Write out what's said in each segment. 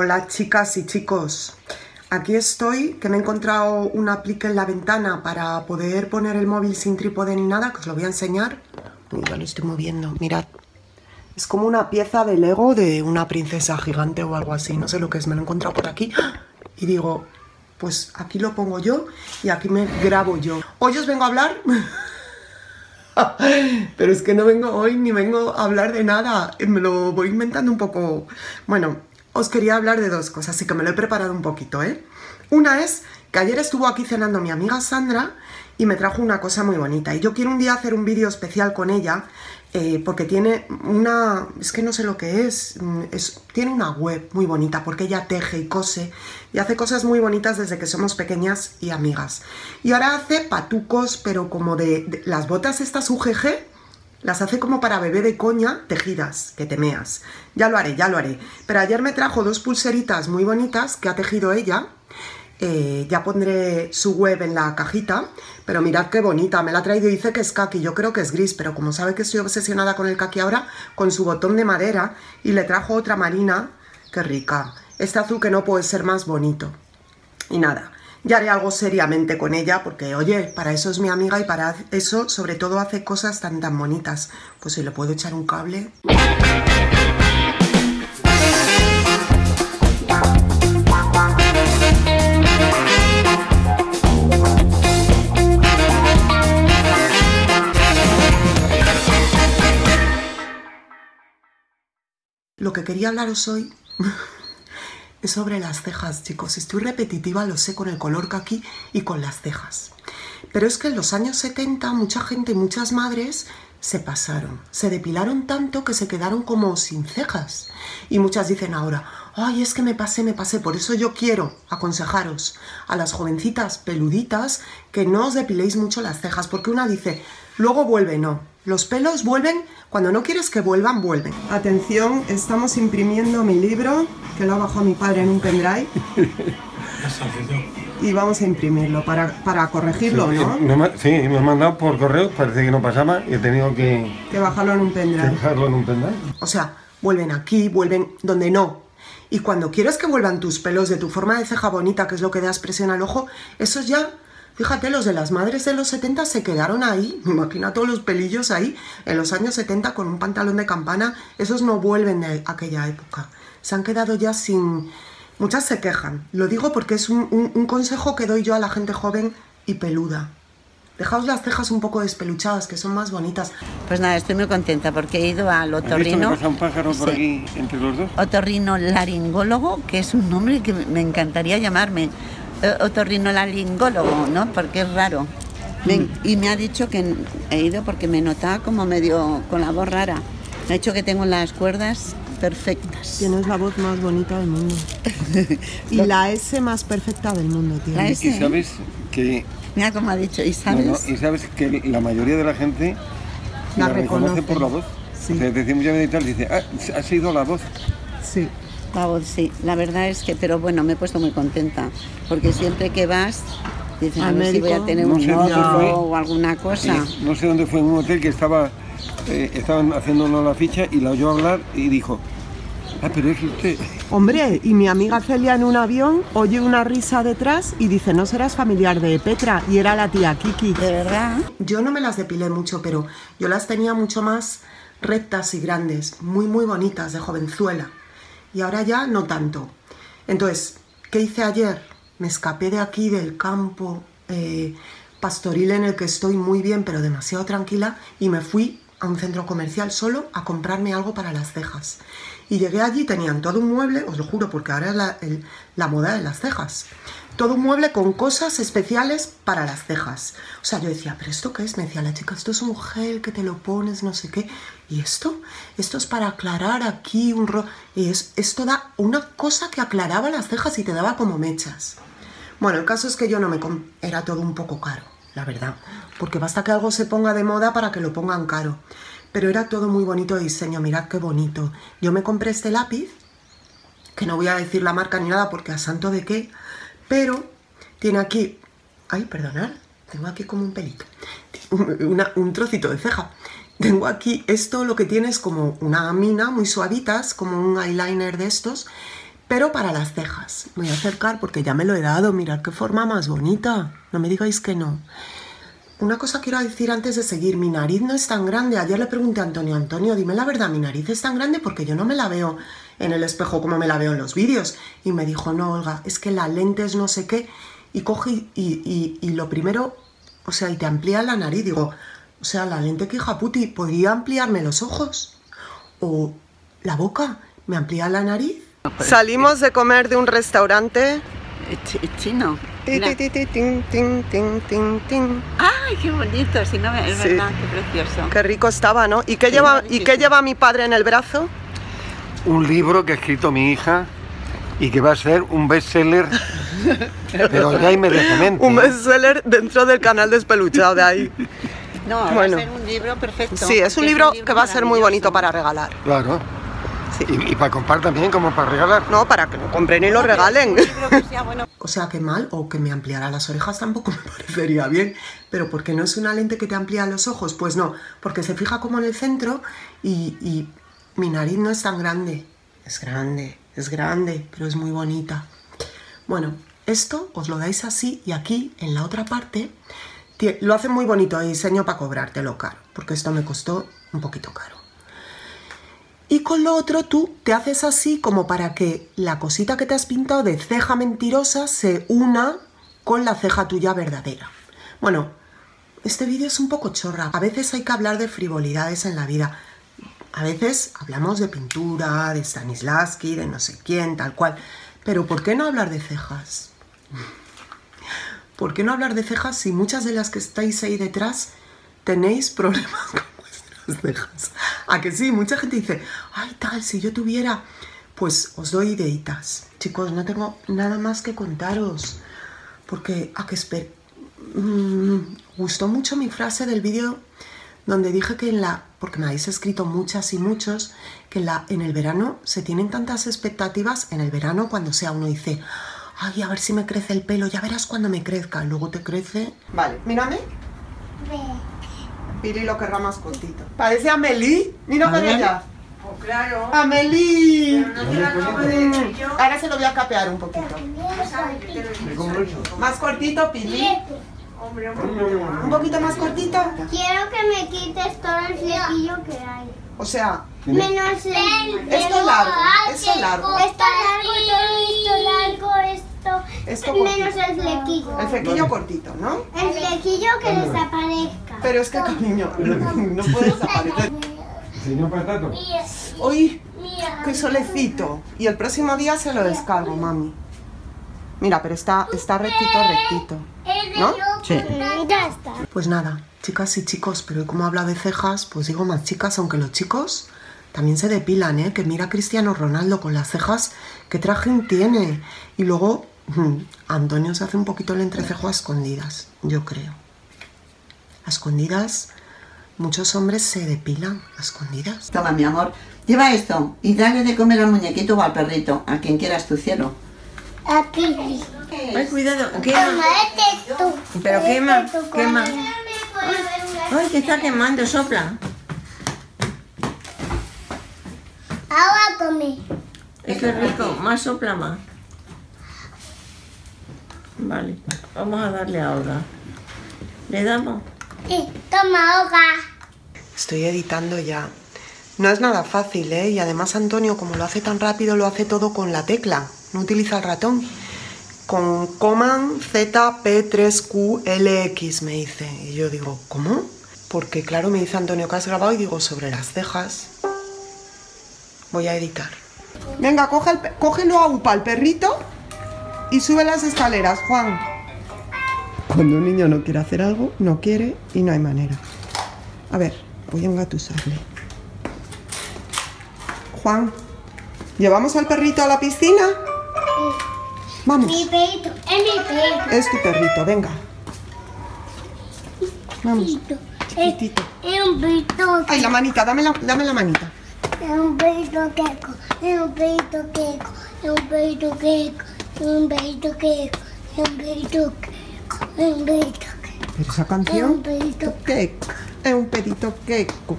Hola chicas y chicos, aquí estoy, que me he encontrado un aplique en la ventana para poder poner el móvil sin trípode ni nada, que os lo voy a enseñar. Uy, lo estoy moviendo, mirad. Es como una pieza de Lego de una princesa gigante o algo así, no sé lo que es, me lo he encontrado por aquí. Y digo, pues aquí lo pongo yo y aquí me grabo yo. Hoy os vengo a hablar... Pero es que no vengo hoy ni vengo a hablar de nada, me lo voy inventando un poco. Bueno, os quería hablar de dos cosas, así que me lo he preparado un poquito, ¿eh? Una es que ayer estuvo aquí cenando mi amiga Sandra y me trajo una cosa muy bonita. Y yo quiero un día hacer un vídeo especial con ella eh, porque tiene una... es que no sé lo que es, mm, es, tiene una web muy bonita porque ella teje y cose y hace cosas muy bonitas desde que somos pequeñas y amigas. Y ahora hace patucos, pero como de, de las botas estas UGG, las hace como para bebé de coña tejidas, que temeas. Ya lo haré, ya lo haré. Pero ayer me trajo dos pulseritas muy bonitas que ha tejido ella. Eh, ya pondré su web en la cajita, pero mirad qué bonita, me la ha traído y dice que es kaki, yo creo que es gris, pero como sabe que estoy obsesionada con el kaki ahora, con su botón de madera, y le trajo otra marina, qué rica, este azul que no puede ser más bonito. Y nada, ya haré algo seriamente con ella, porque oye, para eso es mi amiga y para eso sobre todo hace cosas tan tan bonitas. Pues si le puedo echar un cable... Lo que quería hablaros hoy sobre las cejas, chicos. Estoy repetitiva, lo sé, con el color kaki y con las cejas. Pero es que en los años 70 mucha gente, muchas madres se pasaron, se depilaron tanto que se quedaron como sin cejas. Y muchas dicen ahora, ay, es que me pasé, me pasé. Por eso yo quiero aconsejaros a las jovencitas peluditas que no os depiléis mucho las cejas, porque una dice, luego vuelve, no. Los pelos vuelven, cuando no quieres que vuelvan, vuelven. Atención, estamos imprimiendo mi libro, que lo ha bajado mi padre en un pendrive. y vamos a imprimirlo para, para corregirlo, sí, ¿no? Me, sí, me han mandado por correo, parece que no pasaba y he tenido que, que bajarlo en un pendrive. Que bajarlo en un pendrive. O sea, vuelven aquí, vuelven donde no. Y cuando quieres que vuelvan tus pelos de tu forma de ceja bonita, que es lo que da expresión al ojo, esos ya Fíjate, los de las madres de los 70 se quedaron ahí, me imagino todos los pelillos ahí, en los años 70 con un pantalón de campana, esos no vuelven de aquella época. Se han quedado ya sin... Muchas se quejan. Lo digo porque es un, un, un consejo que doy yo a la gente joven y peluda. Dejaos las cejas un poco despeluchadas, que son más bonitas. Pues nada, estoy muy contenta porque he ido al otorrino. ¿Has visto que pasa un pájaro por aquí entre los dos? Otorrino laringólogo, que es un nombre que me encantaría llamarme otorrinolaringólogo, ¿no? Porque es raro. Me, y me ha dicho que he ido porque me notaba como medio con la voz rara. Me ha dicho que tengo las cuerdas perfectas. Tienes la voz más bonita del mundo. y la S más perfecta del mundo, tío. La S, Y sabes que... Mira cómo ha dicho, ¿y sabes? No, no, y sabes que la mayoría de la gente La la, reconoce reconoce. por la voz. Sí. O sea, te dice muchas veces y tal, dice, ah, ha sido la voz. Sí. La voz, sí. La verdad es que, pero bueno, me he puesto muy contenta. Porque siempre que vas, dices, a ver si voy a tener No un sé dónde nódulo fue. o alguna cosa. No sé dónde fue, en un hotel que estaba, eh, estaban haciéndonos la ficha y la oyó hablar y dijo, ah, pero es usted. Hombre, y mi amiga Celia en un avión oye una risa detrás y dice, no serás familiar de Petra, y era la tía Kiki. De verdad. Yo no me las depilé mucho, pero yo las tenía mucho más rectas y grandes, muy muy bonitas de jovenzuela. Y ahora ya no tanto. Entonces, ¿qué hice ayer? Me escapé de aquí, del campo eh, pastoril en el que estoy muy bien, pero demasiado tranquila, y me fui a un centro comercial solo a comprarme algo para las cejas. Y llegué allí, tenían todo un mueble, os lo juro, porque ahora es la, moda de las cejas. Todo un mueble con cosas especiales para las cejas. O sea, yo decía, ¿pero esto qué es? Me decía la chica, esto es un gel que te lo pones, no sé qué. ¿Y esto? Esto es para aclarar aquí un ro... Y es, esto da una cosa que aclaraba las cejas y te daba como mechas. Bueno, el caso es que yo no me... Era todo un poco caro, la verdad. Porque basta que algo se ponga de moda para que lo pongan caro. Pero era todo muy bonito diseño, mirad qué bonito. Yo me compré este lápiz, que no voy a decir la marca ni nada porque a santo de qué, pero tiene aquí... Ay, perdonad, tengo aquí como un pelito. Un trocito de ceja. Tengo aquí, esto lo que tiene es como una mina muy suavitas, como un eyeliner de estos, Pero para las cejas. Voy a acercar porque ya me lo he dado. Mirad qué forma más bonita. No me digáis que no. Una cosa quiero decir antes de seguir. Mi nariz no es tan grande. Ayer le pregunté a Antonio, Antonio, dime la verdad, mi nariz es tan grande porque yo no me la veo en el espejo como me la veo en los vídeos. Y me dijo, no, Olga, es que la lente es no sé qué. Y coge y, y, y lo primero, o sea, y te amplía la nariz. Digo, o sea, la lente que Puti podría ampliarme los ojos. O la boca, ¿me amplía la nariz? Salimos de comer de un restaurante. chino. ¡Ay, qué bonito! Si no, es verdad, qué precioso. Qué rico estaba, ¿no? ¿Y qué, lleva, ¿Y qué lleva mi padre en el brazo? Un libro que ha escrito mi hija y que va a ser un bestseller, pero ya inmediatamente. un bestseller dentro del canal despeluchado de ahí. No, bueno. va a ser un libro perfecto. Sí, es un, libro, que va a ser muy bonito para regalar. Claro. Y, para comprar también, como para regalar. No, para que lo compren y lo regalen. O sea, que mal, o que me ampliara las orejas tampoco me parecería bien. Pero porque no es una lente que te amplía los ojos, pues no. Porque se fija como en el centro y, y mi nariz no es tan grande. Es grande, es grande, pero es muy bonita. Bueno, esto os lo dais así y aquí, en la otra parte, lo hace muy bonito el diseño para cobrártelo caro, porque esto me costó un poquito caro. Y con lo otro tú te haces así como para que la cosita que te has pintado de ceja mentirosa se una con la ceja tuya verdadera. Bueno, este vídeo es un poco chorra. A veces hay que hablar de frivolidades en la vida. A veces hablamos de pintura, de Stanislavski, de no sé quién, tal cual. Pero ¿por qué no hablar de cejas? ¿Por qué no hablar de cejas si muchas de las que estáis ahí detrás tenéis problemas con vuestras cejas? A que sí, mucha gente dice, ay tal, si yo tuviera, pues os doy ideitas. Chicos, no tengo nada más que contaros, porque a que esper... Mm, gustó mucho mi frase del vídeo donde dije que en la, porque me habéis escrito muchas y muchos, que en, la, en el verano se tienen tantas expectativas, en el verano cuando sea uno dice, Ay, a ver si me crece el pelo, ya verás cuando me crezca. Luego te crece. Vale, mírame. Ve. Pili lo querrá más cortito. Parece Amelie. Mira para allá. Oh, claro. ¡Amelie! Ahora se lo voy a capear un poquito. Más cortito, Pili. Un poquito más cortito. Quiero que me quites todo el flequillo que hay. O sea, menos el esto largo, esto largo. Esto largo, todo esto largo, esto, menos el flequillo. El flequillo cortito, ¿no? El flequillo que desaparezca. Pero es que, cariño, no puede desaparecer. Señor Patato. Uy, qué solecito. Y el próximo día se lo descargo, mami. Mira, pero está, está rectito, rectito. ¿No? Sí. Ya está. Pues nada, chicas y chicos, pero como habla de cejas, pues digo más chicas, aunque los chicos también se depilan, ¿eh? Que mira a Cristiano Ronaldo con las cejas, qué traje tiene. Y luego mm, Antonio se hace un poquito el entrecejo a escondidas, yo creo. A escondidas, muchos hombres se depilan a escondidas. Toma, mi amor, lleva esto y dale de comer al muñequito o al perrito, a quien quieras tu cielo. Aquí. Ay, cuidado, quema. Este Pero quema, quema. Ay, que está quemando, sopla. Agua come. Es que rico, más sopla más. Vale, vamos a darle ahora. ¿Le damos? Toma hoja. Estoy editando ya. No es nada fácil, ¿eh? Y además Antonio, como lo hace tan rápido, lo hace todo con la tecla. No utiliza el ratón. Con Command Z P3Q LX me dice. Y yo digo, ¿cómo? Porque claro, me dice Antonio que has grabado y digo, sobre las cejas. Voy a editar. Venga, coge el, cógelo a UPA, el perrito, y sube las escaleras, Juan. Cuando un niño no quiere hacer algo, no quiere y no hay manera. A ver, voy a engatusarle. Juan, ¿llevamos al perrito a la piscina? Vamos. Mi perrito, es mi perrito. Es tu perrito, venga. Vamos. Chiquitito. Es un perrito. Ay, la manita, dame la, dame la manita. Es un perrito queco. Es un perrito queco. Es un perrito queco. Es un perrito queco. Es un perrito queco. Pero esa canción. Es un perito queco. Es un perito queco.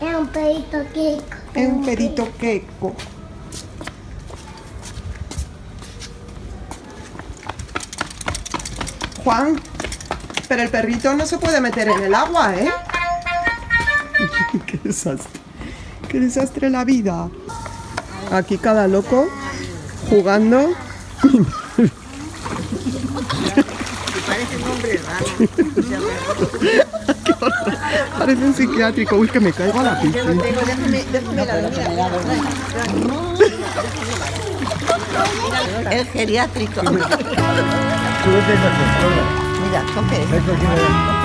Es un perito queco. Es un perito queco. Juan, pero el perrito no se puede meter en el agua, ¿eh? Qué desastre. Qué desastre la vida. Aquí cada loco jugando. Parece un hombre raro. Parece un psiquiátrico. Uy, que me caigo a la piscina. Déjame, déjame la mira. El geriátrico. Mira, coge.